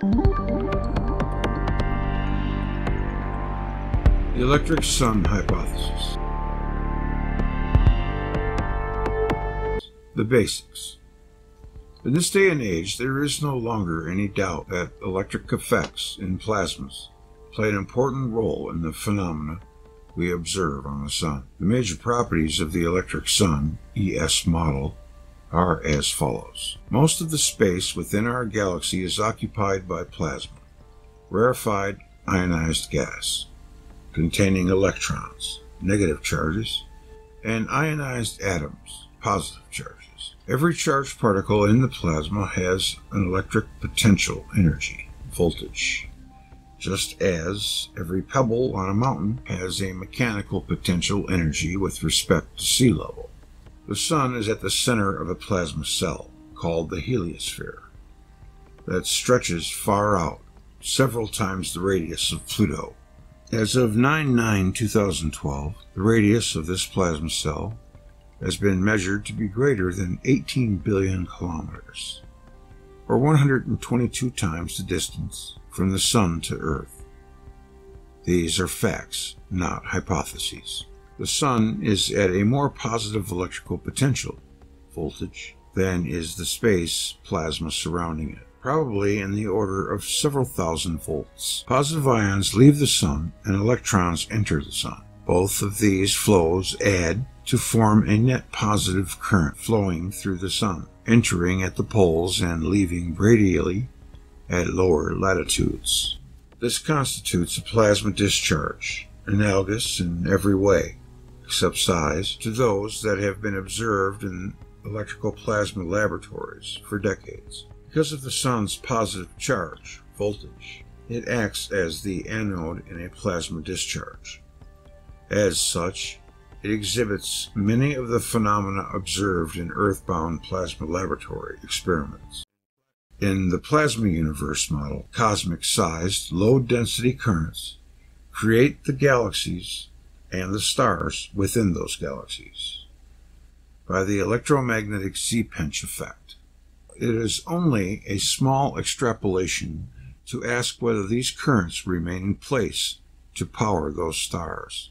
The electric sun hypothesis. The basics. In this day and age, there is no longer any doubt that electric effects in plasmas play an important role in the phenomena we observe on the sun. The major properties of the electric sun ES model are as follows. Most of the space within our galaxy is occupied by plasma, rarefied ionized gas, containing electrons, negative charges, and ionized atoms, positive charges. Every charged particle in the plasma has an electric potential energy, voltage, just as every pebble on a mountain has a mechanical potential energy with respect to sea level. The sun is at the center of a plasma cell, called the heliosphere, that stretches far out, several times the radius of Pluto. As of 9-9-2012, the radius of this plasma cell has been measured to be greater than 18 billion kilometers, or 122 times the distance from the Sun to Earth. These are facts, not hypotheses. The Sun is at a more positive electrical potential, voltage, than is the space plasma surrounding it, probably in the order of several thousand volts. Positive ions leave the Sun and electrons enter the Sun. Both of these flows add to form a net positive current flowing through the Sun, entering at the poles and leaving radially at lower latitudes. This constitutes a plasma discharge, analogous in every way, except size, to those that have been observed in electrical plasma laboratories for decades. Because of the sun's positive charge, voltage, it acts as the anode in a plasma discharge. As such, it exhibits many of the phenomena observed in earthbound plasma laboratory experiments. In the plasma universe model, cosmic sized, low density currents create the galaxies and the stars within those galaxies by the electromagnetic Z-pinch effect. It is only a small extrapolation to ask whether these currents remain in place to power those stars.